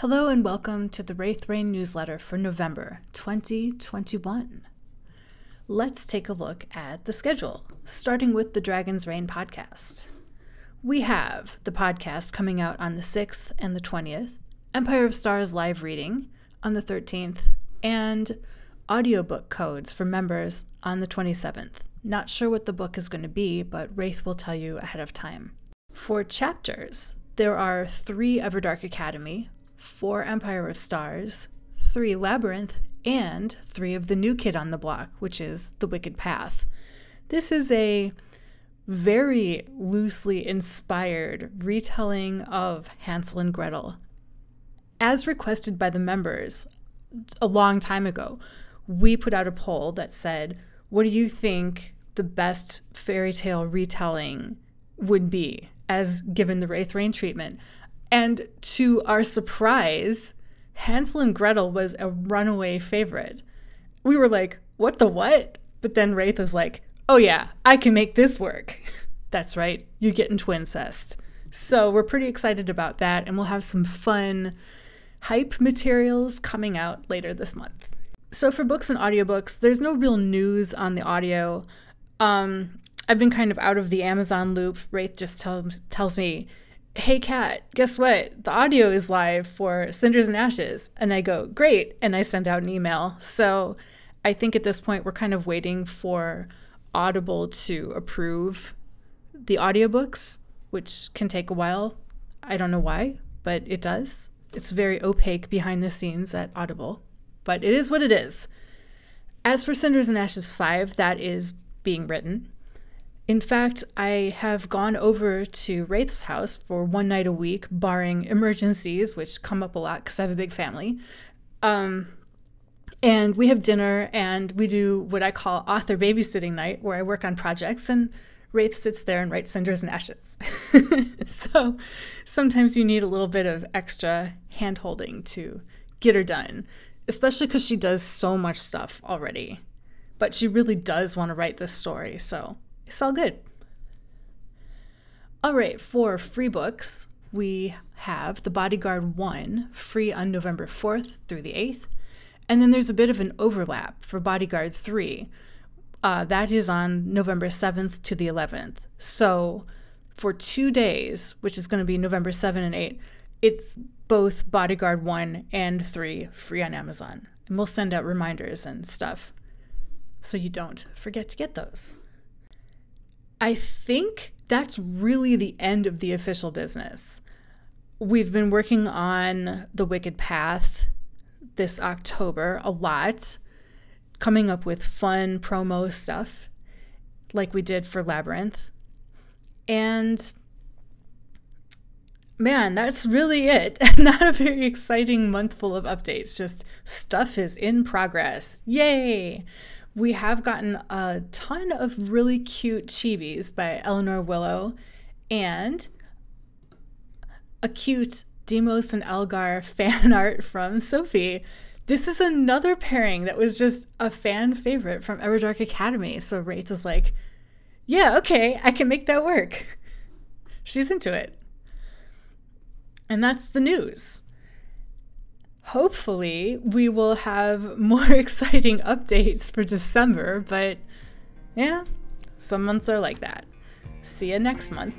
Hello and welcome to the Raythe Reign newsletter for November 2021. Let's take a look at the schedule, starting with the Dragon's Reign podcast. We have the podcast coming out on the 6th and the 20th, Empire of Stars live reading on the 13th, and audiobook codes for members on the 27th. Not sure what the book is going to be, but Raythe will tell you ahead of time. For chapters, there are three Everdark Academy, four Empire of Stars, three Labyrinth, and three of the new kid on the block, which is The Wicked Path. This is a very loosely inspired retelling of Hansel and Gretel. As requested by the members a long time ago, we put out a poll that said, What do you think the best fairy tale retelling would be? as given the Raythe Reign treatment. And to our surprise, Hansel and Gretel was a runaway favorite. We were like, what the what? But then Raythe was like, oh yeah, I can make this work. That's right, you're getting twincest. So we're pretty excited about that, and we'll have some fun hype materials coming out later this month. So for books and audiobooks, there's no real news on the audio. Um, I've been kind of out of the Amazon loop. Raythe just tells tells me, "Hey, Kat, guess what? The audio is live for Cinders and Ashes." And I go, "Great!" And I send out an email. So I think at this point we're kind of waiting for Audible to approve the audiobooks, which can take a while. I don't know why, but it does. It's very opaque behind the scenes at Audible, but it is what it is. As for Cinders and Ashes 5, that is being written. In fact, I have gone over to Raythe's house for one night a week, barring emergencies, which come up a lot because I have a big family. Um, and we have dinner and we do what I call author babysitting night, where I work on projects and Raythe sits there and writes cinders and ashes. so sometimes you need a little bit of extra hand holding to get her done, especially because she does so much stuff already. But she really does want to write this story, so it's all good. All right, for free books, we have The Bodyguard 1 free on November 4th through the 8th. And then there's a bit of an overlap for Bodyguard 3. Uh, that is on November 7th to the 11th. So for two days, which is going to be November 7 and 8, it's both Bodyguard 1 and 3 free on Amazon. And we'll send out reminders and stuff so you don't forget to get those. I think that's really the end of the official business. We've been working on The Wicked Path this October a lot, coming up with fun promo stuff like we did for Labyrinth. And man, that's really it. Not a very exciting month full of updates, just stuff is in progress. Yay! We have gotten a ton of really cute chibis by Eleanor Willow and a cute Demos and Elgar fan art from Sophie. This is another pairing that was just a fan favorite from Everdark Academy. So Raythe is like, yeah, okay, I can make that work. She's into it. And that's the news hopefully we will have more exciting updates for December, but yeah, some months are like that. See you next month.